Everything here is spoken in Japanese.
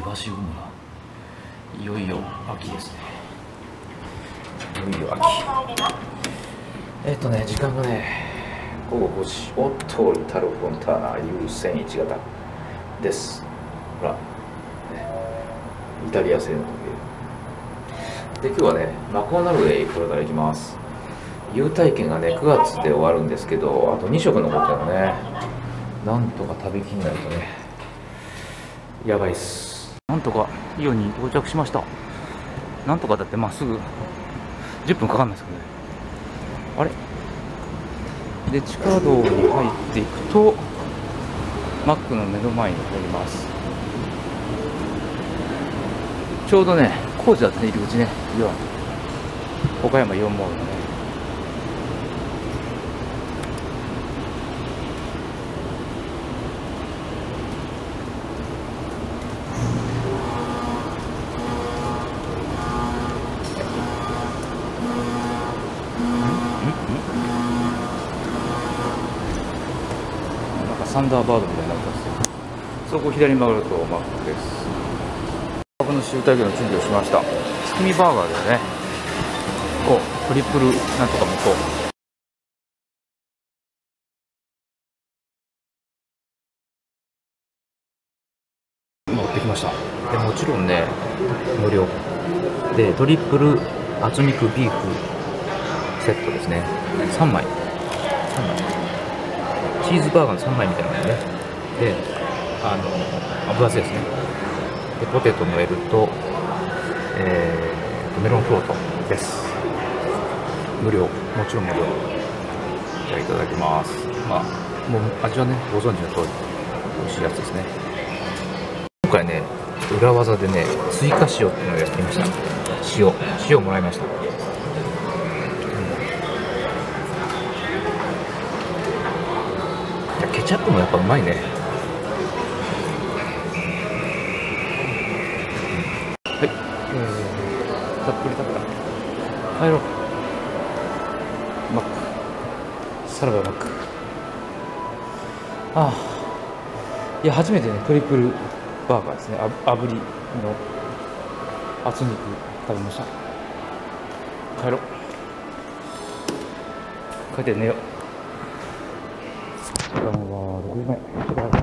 リバシグ村いよいよ秋ですね。いよいよ秋。えっ、とね時間がね午後5時おっとイタルフォンターナ U1001 型ですほら、ね、イタリア製の時計で今日はねマコーナルウェイこれから行きます。優待券がね9月で終わるんですけどあと2食残ってるのね。なんとか食べきんないとね。やばいっすなんとかイオンに到着しました。なんとかだってまっすぐ10分かかんないですかね。あれ？で地下道に入っていくとマックの目の前に入ります。ちょうどね工事だったね入り口ね。イオン岡山イオンモールのね。なんかサンダーバードみたいになってますそこ左に曲がるとマックです。僕の集大業の準備をしました。月見バーガーですね。おトリプルなんとか向こう。持ってきました。でもちろんね無料。でトリプル厚肉ビーフセットですね。3枚。3枚。チーズバーガーの3枚みたいなのね。であの分厚ですね。でポテトの L と、えー、メロンフロートです。無料。もちろん無料。じゃあいただきます。まあもう味はねご存知の通り美味しいやつですね。今回ね裏技でね追加塩っていうのをやってみました。塩。塩もらいましたいやケチャップもやっぱうまいね。はい、えー、たっぷりだから帰ろう。マック。サラダマック。ああ。いや初めてねトリプルバーガーですね。あ炙りの。厚肉。食べました。帰ろう。帰って寝よう。時間は6時前